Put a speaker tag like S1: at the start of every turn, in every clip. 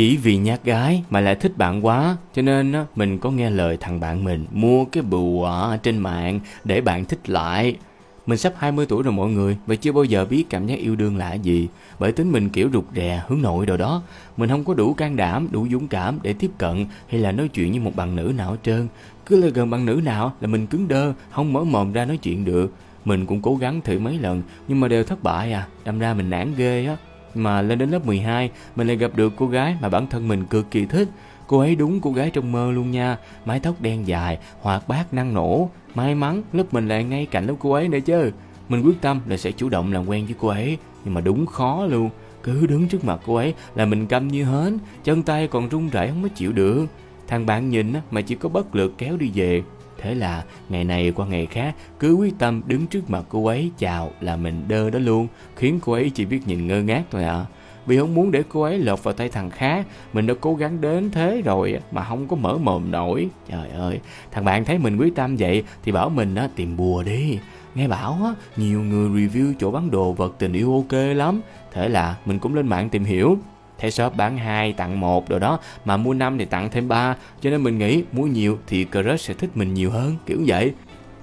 S1: Chỉ vì nhát gái mà lại thích bạn quá Cho nên á, mình có nghe lời thằng bạn mình Mua cái bùa ở trên mạng Để bạn thích lại. Mình sắp 20 tuổi rồi mọi người Và chưa bao giờ biết cảm giác yêu đương là gì. Bởi tính mình kiểu rụt rè hướng nội đồ đó Mình không có đủ can đảm, đủ dũng cảm Để tiếp cận hay là nói chuyện với một bạn nữ nào hết trơn. Cứ là gần bạn nữ nào là mình cứng đơ Không mở mồm ra nói chuyện được. Mình cũng cố gắng thử mấy lần Nhưng mà đều thất bại à. Đâm ra mình nản ghê á mà lên đến lớp 12 Mình lại gặp được cô gái mà bản thân mình cực kỳ thích. Cô ấy đúng cô gái trong mơ luôn nha Mái tóc đen dài, hoạt bát năng nổ. May mắn lớp mình lại ngay cạnh lớp cô ấy nữa chứ. Mình quyết tâm là sẽ chủ động làm quen với cô ấy Nhưng mà đúng khó luôn. Cứ đứng trước mặt cô ấy là mình câm như hến Chân tay còn run rẩy không có chịu được. Thằng bạn nhìn mà chỉ có bất lực kéo đi về. Thế là ngày này qua ngày khác cứ quyết tâm đứng trước mặt cô ấy chào là mình đơ đó luôn Khiến cô ấy chỉ biết nhìn ngơ ngác thôi ạ. À. Vì không muốn để cô ấy lọt vào tay thằng khác Mình đã cố gắng đến thế rồi mà không có mở mồm nổi. Trời ơi Thằng bạn thấy mình quyết tâm vậy Thì bảo mình á, tìm bùa đi. Nghe bảo á, nhiều người review chỗ bán đồ vật tình yêu ok lắm. Thế là mình cũng lên mạng tìm hiểu. Thấy shop bán 2 tặng 1 đồ đó Mà mua 5 thì tặng thêm 3 Cho nên mình nghĩ mua nhiều thì crush sẽ thích mình nhiều hơn Kiểu vậy.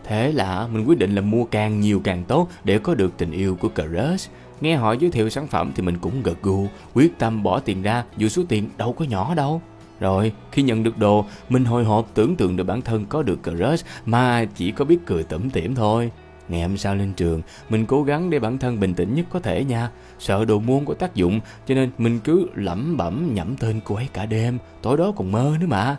S1: Thế là mình quyết định là mua càng nhiều càng tốt Để có được tình yêu của crush. Nghe họ giới thiệu sản phẩm thì mình cũng gật gù Quyết tâm bỏ tiền ra Dù số tiền đâu có nhỏ đâu. Rồi, khi nhận được đồ, mình hồi hộp tưởng tượng được bản thân có được crush mà chỉ có biết cười tủm tỉm thôi. Ngày hôm sau lên trường, mình cố gắng để bản thân bình tĩnh nhất có thể nha. Sợ đồ muôn có tác dụng, cho nên mình cứ lẩm bẩm nhẩm tên cô ấy cả đêm, tối đó còn mơ nữa mà.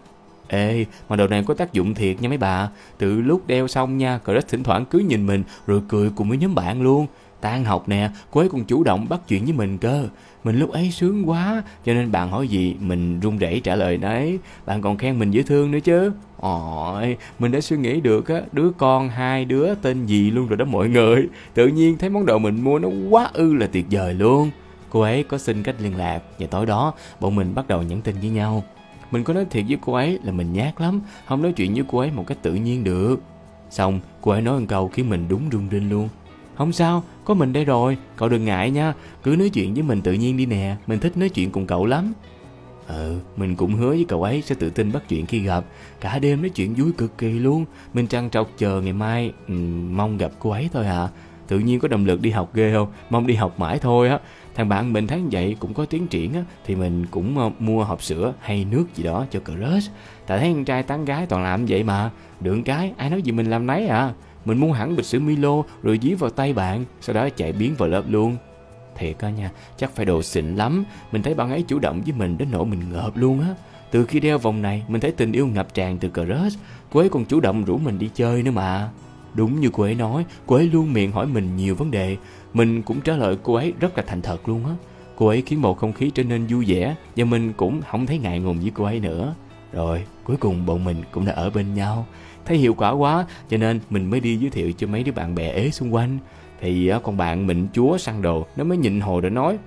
S1: Ê, mà đồ này có tác dụng thiệt nha mấy bà. Từ lúc đeo xong nha, Crush thỉnh thoảng cứ nhìn mình rồi cười cùng với nhóm bạn luôn. Tan học nè, cô ấy còn chủ động bắt chuyện với mình cơ. Mình lúc ấy sướng quá, cho nên bạn hỏi gì mình run rẩy trả lời đấy. Bạn còn khen mình dễ thương nữa chứ. Ôi, mình đã suy nghĩ được á, đứa con hai đứa tên gì luôn rồi đó mọi người. Tự nhiên thấy món đồ mình mua nó quá ư là tuyệt vời luôn. Cô ấy có xin cách liên lạc và tối đó bọn mình bắt đầu nhắn tin với nhau. Mình có nói thiệt với cô ấy là mình nhát lắm, không nói chuyện với cô ấy một cách tự nhiên được. Xong, cô ấy nói một câu khiến mình đúng rung rinh luôn. Không sao, có mình đây rồi, cậu đừng ngại nha, cứ nói chuyện với mình tự nhiên đi nè, mình thích nói chuyện cùng cậu lắm. Ừ, mình cũng hứa với cậu ấy sẽ tự tin bắt chuyện khi gặp, cả đêm nói chuyện vui cực kỳ luôn, mình trăn trọc chờ ngày mai, ừ, mong gặp cô ấy thôi à. Tự nhiên có động lực đi học ghê không, mong đi học mãi thôi á. Thằng bạn mình tháng vậy cũng có tiến triển á, thì mình cũng ờ, mua hộp sữa hay nước gì đó cho crush. Tại thấy con trai tán gái toàn làm vậy mà, đường cái ai nói gì mình làm nấy à. Mình mua hẳn bịch sữa Milo rồi dí vào tay bạn, sau đó chạy biến vào lớp luôn. Thiệt á nha, chắc phải đồ xịn lắm. Mình thấy bạn ấy chủ động với mình đến nỗi mình ngợp luôn á. Từ khi đeo vòng này, mình thấy tình yêu ngập tràn từ crush. Cô ấy còn chủ động rủ mình đi chơi nữa mà. Đúng như cô ấy nói, cô ấy luôn miệng hỏi mình nhiều vấn đề. Mình cũng trả lời cô ấy rất là thành thật luôn á. Cô ấy khiến bầu không khí trở nên vui vẻ và mình cũng không thấy ngại ngùng với cô ấy nữa. Rồi, cuối cùng bọn mình cũng đã ở bên nhau thấy hiệu quả quá, cho nên mình mới đi giới thiệu cho mấy đứa bạn bè ế xung quanh. Thì con bạn mình chúa săn đồ, nó mới nhịn hồ để nói,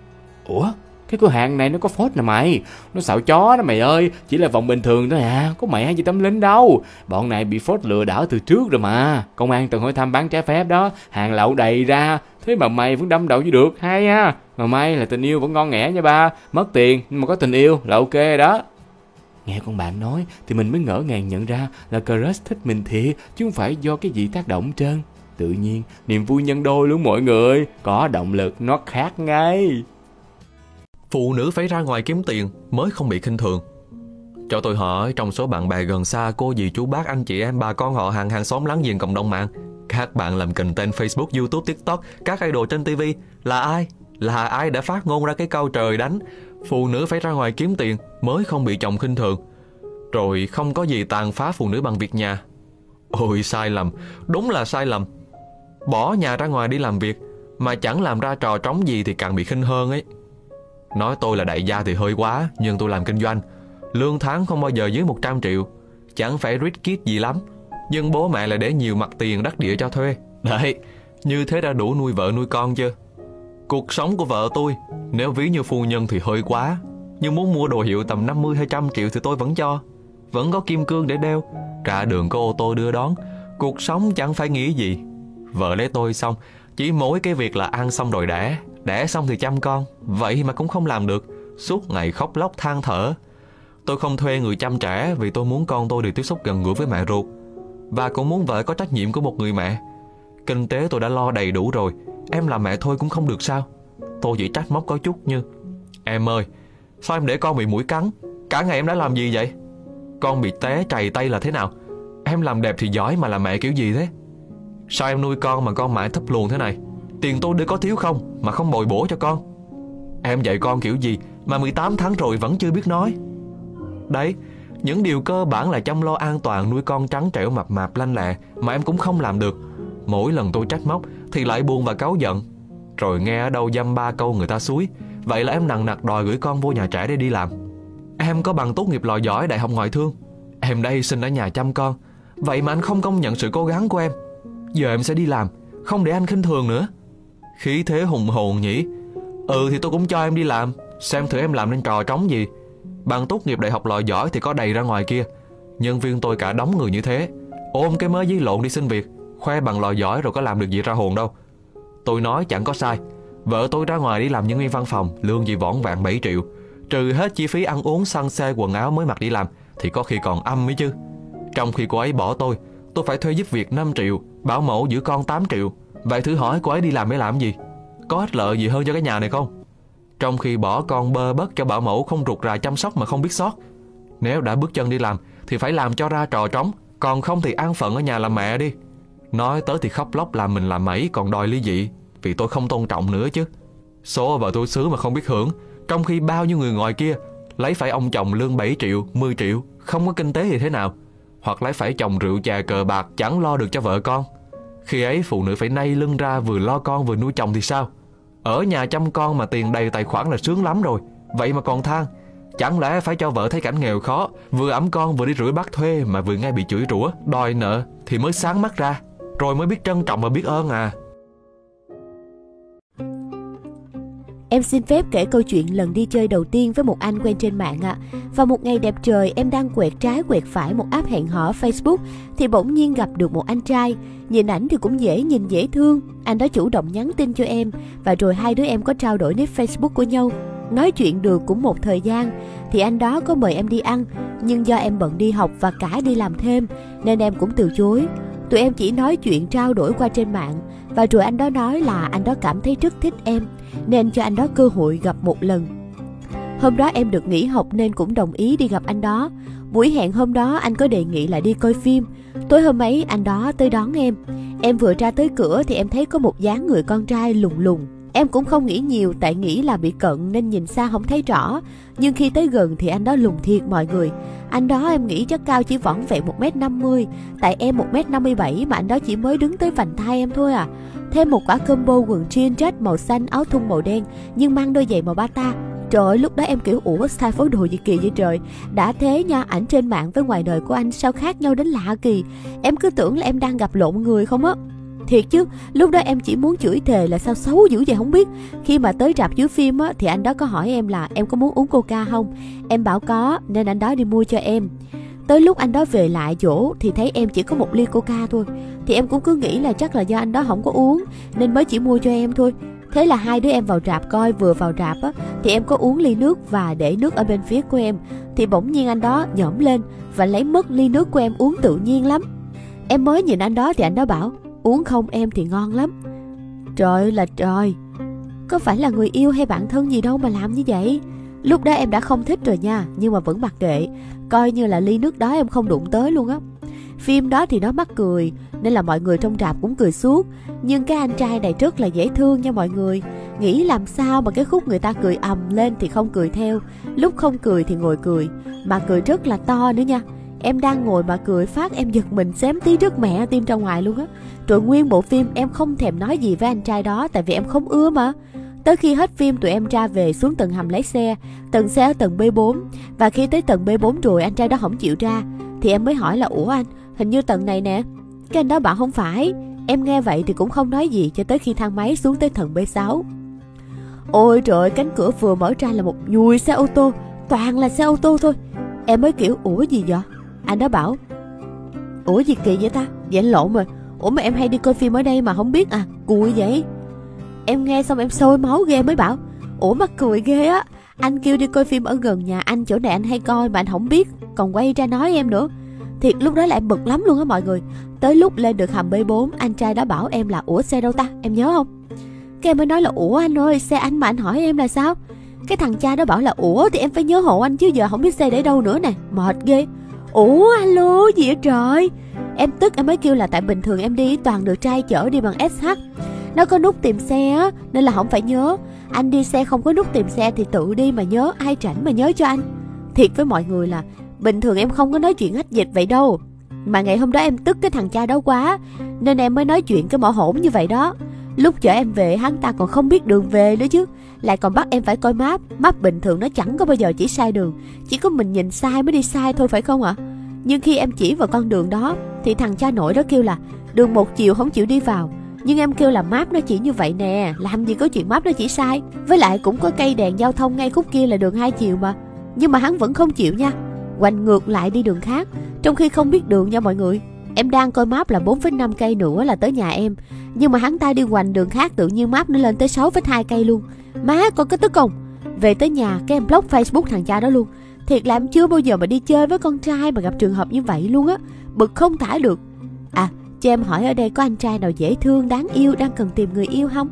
S1: ủa, cái cửa hàng này nó có phốt nè mày, Nó xạo chó đó mày ơi, Chỉ là vòng bình thường thôi à Có mẹ gì tâm lính đâu. Bọn này bị phốt lừa đảo từ trước rồi mà. Công an từng hỏi thăm bán trái phép đó, Hàng lậu đầy ra, Thế mà mày vẫn đâm đầu với được, Hay ha. Mà may là tình yêu vẫn ngon nghẻ nha ba, Mất tiền nhưng mà có tình yêu là ok đó. Nghe con bạn nói thì mình mới ngỡ ngàng nhận ra là Crush thích mình thiệt chứ không phải do cái gì tác động trơn. Tự nhiên, niềm vui nhân đôi luôn mọi người, có động lực nó khác ngay.
S2: Phụ nữ phải ra ngoài kiếm tiền mới không bị khinh thường. Cho tôi hỏi trong số bạn bè gần xa cô dì chú bác anh chị em bà con họ hàng hàng xóm láng giềng cộng đồng mạng các bạn làm content Facebook, YouTube, TikTok, các idol trên TV là ai? Là ai đã phát ngôn ra cái câu trời đánh phụ nữ phải ra ngoài kiếm tiền mới không bị chồng khinh thường. Rồi không có gì tàn phá phụ nữ bằng việc nhà. Ôi sai lầm, đúng là sai lầm. Bỏ nhà ra ngoài đi làm việc mà chẳng làm ra trò trống gì thì càng bị khinh hơn ấy. Nói tôi là đại gia thì hơi quá, nhưng tôi làm kinh doanh. Lương tháng không bao giờ dưới 100 triệu. Chẳng phải rich kid gì lắm. Nhưng bố mẹ lại để nhiều mặt tiền đắc địa cho thuê. Đấy, như thế đã đủ nuôi vợ nuôi con chưa? Cuộc sống của vợ tôi, Nếu ví như phu nhân thì hơi quá, Nhưng muốn mua đồ hiệu tầm 50 hay trăm triệu Thì tôi vẫn cho. Vẫn có kim cương để đeo, Ra đường có ô tô đưa đón. Cuộc sống chẳng phải nghĩ gì. Vợ lấy tôi xong, Chỉ mỗi cái việc là ăn xong rồi đẻ. Đẻ xong thì chăm con, Vậy mà cũng không làm được. Suốt ngày khóc lóc than thở. Tôi không thuê người chăm trẻ vì tôi muốn con tôi được tiếp xúc gần gũi với mẹ ruột. Và cũng muốn vợ có trách nhiệm của một người mẹ. Kinh tế tôi đã lo đầy đủ rồi, em làm mẹ thôi cũng không được sao? Tôi chỉ trách móc có chút như Em ơi, sao em để con bị mũi cắn? Cả ngày em đã làm gì vậy? Con bị té trầy tay là thế nào? Em làm đẹp thì giỏi mà làm mẹ kiểu gì thế? Sao em nuôi con mà con mãi thấp luồn thế này? Tiền tôi để có thiếu không mà không bồi bổ cho con? Em dạy con kiểu gì mà 18 tháng rồi vẫn chưa biết nói? Đấy, những điều cơ bản là chăm lo an toàn nuôi con trắng trẻo mập mạp lanh lẹ mà em cũng không làm được. Mỗi lần tôi trách móc thì lại buồn và cáu giận. Rồi nghe ở đâu dăm ba câu người ta suối. Vậy là em nặng nặc đòi gửi con vô nhà trẻ để đi làm. Em có bằng tốt nghiệp lò giỏi đại học ngoại thương. Em đây sinh ở nhà chăm con. Vậy mà anh không công nhận sự cố gắng của em. Giờ em sẽ đi làm, không để anh khinh thường nữa. Khí thế hùng hồn nhỉ? Ừ thì tôi cũng cho em đi làm, xem thử em làm nên trò trống gì. Bằng tốt nghiệp đại học loại giỏi thì có đầy ra ngoài kia. Nhân viên tôi cả đóng người như thế. Ôm cái mớ giấy lộn đi xin việc, khoe bằng lò giỏi rồi có làm được gì ra hồn đâu. Tôi nói chẳng có sai. Vợ tôi ra ngoài đi làm nhân viên văn phòng, lương gì võn vạn 7 triệu. Trừ hết chi phí ăn uống, xăng xe, quần áo mới mặc đi làm thì có khi còn âm ấy chứ. Trong khi cô ấy bỏ tôi, tôi phải thuê giúp việc 5 triệu, bảo mẫu giữ con 8 triệu. Vậy thử hỏi cô ấy đi làm để làm gì? Có ích lợi gì hơn cho cái nhà này không? Trong khi bỏ con bơ bớt cho bảo mẫu không rụt rà chăm sóc mà không biết sót. Nếu đã bước chân đi làm thì phải làm cho ra trò trống, còn không thì an phận ở nhà làm mẹ đi. Nói tới thì khóc lóc làm mình làm mẩy còn đòi ly dị vì tôi không tôn trọng nữa chứ. Số vợ tôi xứ mà không biết hưởng, trong khi bao nhiêu người ngoài kia lấy phải ông chồng lương 7 triệu, 10 triệu, không có kinh tế thì thế nào? Hoặc lấy phải chồng rượu chè cờ bạc chẳng lo được cho vợ con. Khi ấy phụ nữ phải nay lưng ra vừa lo con vừa nuôi chồng thì sao? Ở nhà chăm con mà tiền đầy tài khoản là sướng lắm rồi Vậy mà còn than Chẳng lẽ phải cho vợ thấy cảnh nghèo khó Vừa ấm con vừa đi rửa bát thuê Mà vừa ngay bị chửi rủa Đòi nợ thì mới sáng mắt ra rồi mới biết trân trọng và biết ơn à
S3: Em xin phép kể câu chuyện lần đi chơi đầu tiên với một anh quen trên mạng ạ. À. Vào một ngày đẹp trời, em đang quẹt trái quẹt phải một app hẹn hò Facebook thì bỗng nhiên gặp được một anh trai. Nhìn ảnh thì cũng dễ nhìn dễ thương. Anh đó chủ động nhắn tin cho em và rồi hai đứa em có trao đổi nick Facebook của nhau. Nói chuyện được cũng một thời gian thì anh đó có mời em đi ăn nhưng do em bận đi học và cả đi làm thêm nên em cũng từ chối. Tụi em chỉ nói chuyện trao đổi qua trên mạng và rồi anh đó nói là anh đó cảm thấy rất thích em, nên cho anh đó cơ hội gặp một lần. Hôm đó em được nghỉ học nên cũng đồng ý đi gặp anh đó. Buổi hẹn hôm đó anh có đề nghị là đi coi phim. Tối hôm ấy anh đó tới đón em. Em vừa ra tới cửa thì em thấy có một dáng người con trai lùng lùng. Em cũng không nghĩ nhiều tại nghĩ là bị cận nên nhìn xa không thấy rõ. Nhưng khi tới gần thì anh đó lùng thiệt mọi người. Anh đó em nghĩ chắc cao chỉ vỏn vẹn 1m50 Tại em 1m57 mà anh đó chỉ mới đứng tới vành thai em thôi à. Thêm một quả combo quần jean rách màu xanh áo thun màu đen Nhưng mang đôi giày màu bata Trời ơi, lúc đó em kiểu ủa style phối đồ gì kỳ vậy trời? Đã thế nha, ảnh trên mạng với ngoài đời của anh sao khác nhau đến lạ kỳ? Em cứ tưởng là em đang gặp lộn người không á. Thiệt chứ, lúc đó em chỉ muốn chửi thề là sao xấu dữ vậy không biết. Khi mà tới rạp chiếu phim á, thì anh đó có hỏi em là em có muốn uống coca không? Em bảo có, nên anh đó đi mua cho em. Tới lúc anh đó về lại chỗ thì thấy em chỉ có một ly coca thôi. Thì em cũng cứ nghĩ là chắc là do anh đó không có uống Nên mới chỉ mua cho em thôi. Thế là hai đứa em vào rạp coi vừa vào rạp á Thì em có uống ly nước và để nước ở bên phía của em. Thì bỗng nhiên anh đó nhõm lên Và lấy mất ly nước của em uống tự nhiên lắm. Em mới nhìn anh đó thì anh đó bảo Uống không em thì ngon lắm. Trời là trời. Có phải là người yêu hay bạn thân gì đâu mà làm như vậy? Lúc đó em đã không thích rồi nha, Nhưng mà vẫn mặc kệ. Coi như là ly nước đó em không đụng tới luôn á. Phim đó thì nó mắc cười, Nên là mọi người trong rạp cũng cười suốt. Nhưng cái anh trai này rất là dễ thương nha mọi người. Nghĩ làm sao mà cái khúc người ta cười ầm lên thì không cười theo. Lúc không cười thì ngồi cười. Mà cười rất là to nữa nha. Em đang ngồi mà cười phát, em giật mình xém tí trước mẹ tim ra ngoài luôn á. Rồi nguyên bộ phim, em không thèm nói gì với anh trai đó, Tại vì em không ưa mà. Tới khi hết phim, tụi em ra về xuống tầng hầm lấy xe, Tầng xe ở tầng B4 Và khi tới tầng B4 rồi, anh trai đó không chịu ra. Thì em mới hỏi là, Ủa anh, Hình như tầng này nè. Cái anh đó bảo, không phải. Em nghe vậy thì cũng không nói gì cho tới khi thang máy xuống tới tầng B6 Ôi trời, cánh cửa vừa mở ra là một nhùi xe ô tô, Toàn là xe ô tô thôi. Em mới kiểu, ủa gì vậy? Anh đó bảo, Ủa gì kỳ vậy ta? Vậy anh lộn rồi. Ủa mà em hay đi coi phim ở đây mà không biết à. Cùi vậy. Em nghe xong em sôi máu ghê mới bảo, Ủa mà cười ghê á.
S4: Anh kêu đi coi phim ở gần nhà anh chỗ này anh hay coi mà anh không biết, Còn quay ra nói em nữa. Thiệt lúc đó lại bực lắm luôn á mọi người. Tới lúc lên được hầm B4 Anh trai đó bảo em là, Ủa xe đâu ta? Em nhớ không? Cái em mới nói là, Ủa anh ơi, xe anh mà anh hỏi em là sao? Cái thằng cha đó bảo là, Ủa thì em phải nhớ hộ anh chứ giờ không biết xe để đâu nữa nè. Mệt ghê. Ủa, alo, gì vậy trời? Em tức, em mới kêu là tại bình thường em đi toàn được trai chở đi bằng SH Nó có nút tìm xe á, Nên là không phải nhớ. Anh đi xe không có nút tìm xe thì tự đi mà nhớ, Ai rảnh mà nhớ cho anh. Thiệt với mọi người là Bình thường em không có nói chuyện hết dịch vậy đâu. Mà ngày hôm đó em tức cái thằng cha đó quá, Nên em mới nói chuyện cái mỏ hổn như vậy đó. Lúc chở em về, hắn ta còn không biết đường về nữa chứ. Lại còn bắt em phải coi map. Map bình thường nó chẳng có bao giờ chỉ sai đường. Chỉ có mình nhìn sai mới đi sai thôi phải không ạ? Nhưng khi em chỉ vào con đường đó, Thì thằng cha nội đó kêu là, Đường một chiều không chịu đi vào. Nhưng em kêu là, map nó chỉ như vậy nè, Làm gì có chuyện map nó chỉ sai. Với lại cũng có cây đèn giao thông ngay khúc kia là đường hai chiều mà. Nhưng mà hắn vẫn không chịu nha. Quanh ngược lại đi đường khác, Trong khi không biết đường nha mọi người. Em đang coi map là 4,5 cây nữa là tới nhà em. Nhưng mà hắn ta đi quanh đường khác tự nhiên map nó lên tới 6,2 cây luôn. Má con có tức không? Về tới nhà cái em block Facebook thằng cha đó luôn. Thiệt là em chưa bao giờ mà đi chơi với con trai mà gặp trường hợp như vậy luôn á. Bực không thả được. À cho em hỏi ở đây có anh trai nào dễ thương đáng yêu đang cần tìm người yêu không?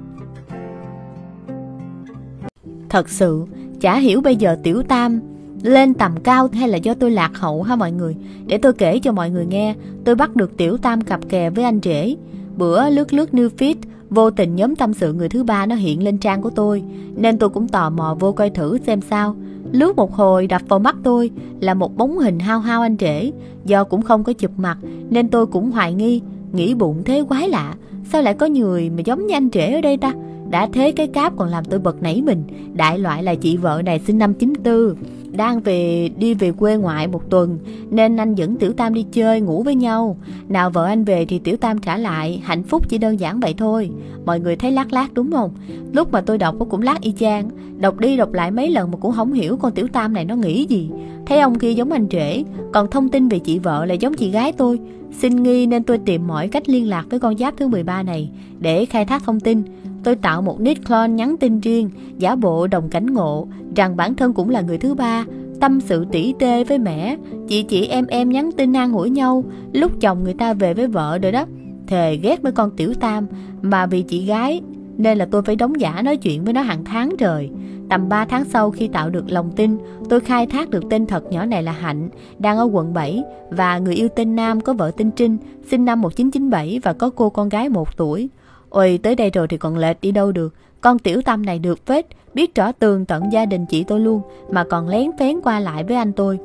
S4: Thật sự chả hiểu bây giờ tiểu tam lên tầm cao hay là do tôi lạc hậu ha mọi người? Để tôi kể cho mọi người nghe, tôi bắt được tiểu tam cặp kè với anh rể. Bữa lướt lướt new feed, vô tình nhóm tâm sự người thứ ba nó hiện lên trang của tôi, nên tôi cũng tò mò vô coi thử xem sao. Lướt một hồi đập vào mắt tôi là một bóng hình hao hao anh rể, do cũng không có chụp mặt nên tôi cũng hoài nghi, nghĩ bụng thế quái lạ, sao lại có người mà giống như anh rể ở đây ta? Đã thế cái cáp còn làm tôi bật nảy mình, đại loại là chị vợ này sinh năm 94 đang về đi về quê ngoại một tuần nên anh dẫn Tiểu Tam đi chơi ngủ với nhau. Nào vợ anh về thì Tiểu Tam trả lại, hạnh phúc chỉ đơn giản vậy thôi. Mọi người thấy lát lát đúng không? Lúc mà tôi đọc cũng lát y chang, đọc đi đọc lại mấy lần mà cũng không hiểu con Tiểu Tam này nó nghĩ gì. Thấy ông kia giống anh trễ, còn thông tin về chị vợ là giống chị gái tôi. Xin nghi nên tôi tìm mọi cách liên lạc với con giáp thứ 13 này để khai thác thông tin. Tôi tạo một nick clone nhắn tin riêng, giả bộ đồng cảnh ngộ, rằng bản thân cũng là người thứ ba, tâm sự tỉ tê với mẹ, chị chị em em nhắn tin an ủi nhau, lúc chồng người ta về với vợ rồi đó. Thề ghét mấy con tiểu tam, mà vì chị gái, nên là tôi phải đóng giả nói chuyện với nó hàng tháng trời. Tầm 3 tháng sau khi tạo được lòng tin, tôi khai thác được tên thật nhỏ này là Hạnh, đang ở quận 7 và người yêu tên Nam có vợ tên Trinh, sinh năm 1997 và có cô con gái 1 tuổi. Ôi, tới đây rồi thì còn lệch đi đâu được. Con tiểu tâm này được phết, Biết rõ tường tận gia đình chị tôi luôn, Mà còn lén phén qua lại với anh tôi.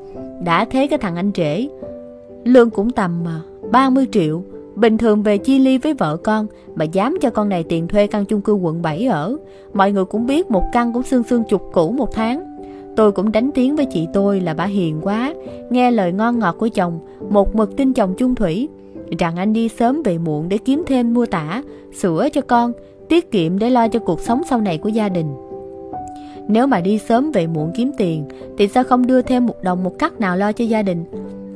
S4: Đã thế cái thằng anh trễ Lương cũng tầm mà 30 triệu. Bình thường về chia ly với vợ con, Mà dám cho con này tiền thuê căn chung cư quận 7 ở. Mọi người cũng biết một căn cũng xương xương chục cũ một tháng. Tôi cũng đánh tiếng với chị tôi là bà hiền quá, Nghe lời ngon ngọt của chồng, Một mực tin chồng chung thủy rằng anh đi sớm về muộn để kiếm thêm mua tả, sữa cho con, tiết kiệm để lo cho cuộc sống sau này của gia đình. Nếu mà đi sớm về muộn kiếm tiền thì sao không đưa thêm một đồng một cắt nào lo cho gia đình?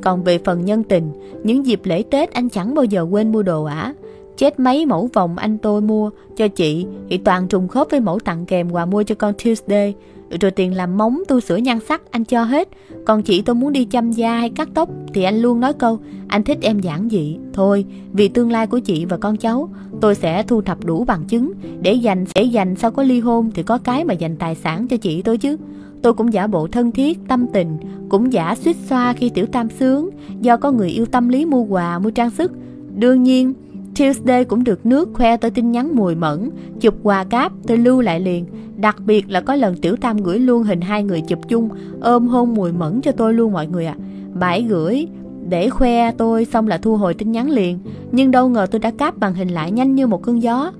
S4: Còn về phần nhân tình, những dịp lễ Tết anh chẳng bao giờ quên mua đồ ả. Chết mấy mẫu vòng anh tôi mua cho chị thì toàn trùng khớp với mẫu tặng kèm quà mua cho con Tuesday rồi tiền làm móng tu sửa nhan sắc anh cho hết. Còn chị tôi muốn đi chăm da hay cắt tóc Thì anh luôn nói câu Anh thích em giản dị. Thôi vì tương lai của chị và con cháu Tôi sẽ thu thập đủ bằng chứng. Để dành để dành sau có ly hôn Thì có cái mà dành tài sản cho chị tôi chứ. Tôi cũng giả bộ thân thiết, tâm tình Cũng giả suýt xoa khi tiểu tam sướng. Do có người yêu tâm lý mua quà, mua trang sức. Đương nhiên Tuesday cũng được nước khoe tôi tin nhắn mùi mẫn, chụp quà cáp tôi lưu lại liền. Đặc biệt là có lần Tiểu Tam gửi luôn hình hai người chụp chung, ôm hôn mùi mẫn cho tôi luôn mọi người ạ. À. Bãi gửi để khoe tôi xong là thu hồi tin nhắn liền, nhưng đâu ngờ tôi đã cáp bằng hình lại nhanh như một cơn gió.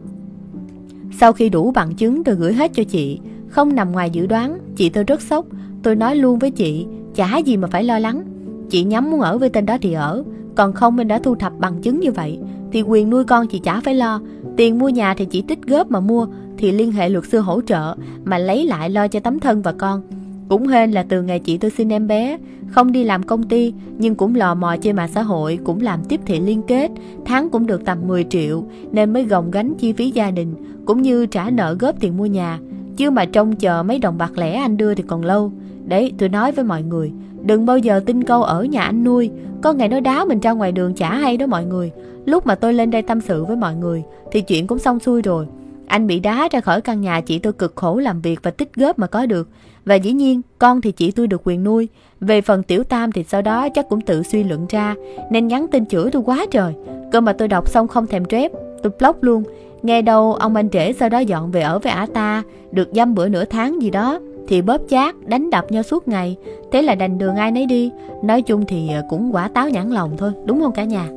S4: Sau khi đủ bằng chứng tôi gửi hết cho chị, không nằm ngoài dự đoán, chị tôi rất sốc. Tôi nói luôn với chị, chả gì mà phải lo lắng. Chị nhắm muốn ở với tên đó thì ở, còn không nên đã thu thập bằng chứng như vậy thì quyền nuôi con chị chả phải lo, tiền mua nhà thì chỉ tích góp mà mua, thì liên hệ luật sư hỗ trợ mà lấy lại lo cho tấm thân và con. Cũng hên là từ ngày chị tôi xin em bé, không đi làm công ty, nhưng cũng lò mò trên mạng xã hội, cũng làm tiếp thị liên kết, tháng cũng được tầm 10 triệu, nên mới gồng gánh chi phí gia đình, cũng như trả nợ góp tiền mua nhà. Chứ mà trông chờ mấy đồng bạc lẻ anh đưa thì còn lâu. Đấy, tôi nói với mọi người Đừng bao giờ tin câu ở nhà anh nuôi. Có ngày nó đá mình ra ngoài đường chả hay đó mọi người. Lúc mà tôi lên đây tâm sự với mọi người, Thì chuyện cũng xong xuôi rồi. Anh bị đá ra khỏi căn nhà chị tôi cực khổ làm việc và tích góp mà có được. Và dĩ nhiên, con thì chị tôi được quyền nuôi. Về phần tiểu tam thì sau đó chắc cũng tự suy luận ra, Nên nhắn tin chửi tôi quá trời. Cơ mà tôi đọc xong không thèm trép, Tôi block luôn. Nghe đâu ông anh trễ sau đó dọn về ở với ả ta, Được dăm bữa nửa tháng gì đó. Thì bóp chát, đánh đập nhau suốt ngày. Thế là đành đường ai nấy đi. Nói chung thì ờ, cũng quả táo nhãn lòng thôi, Đúng không cả nhà?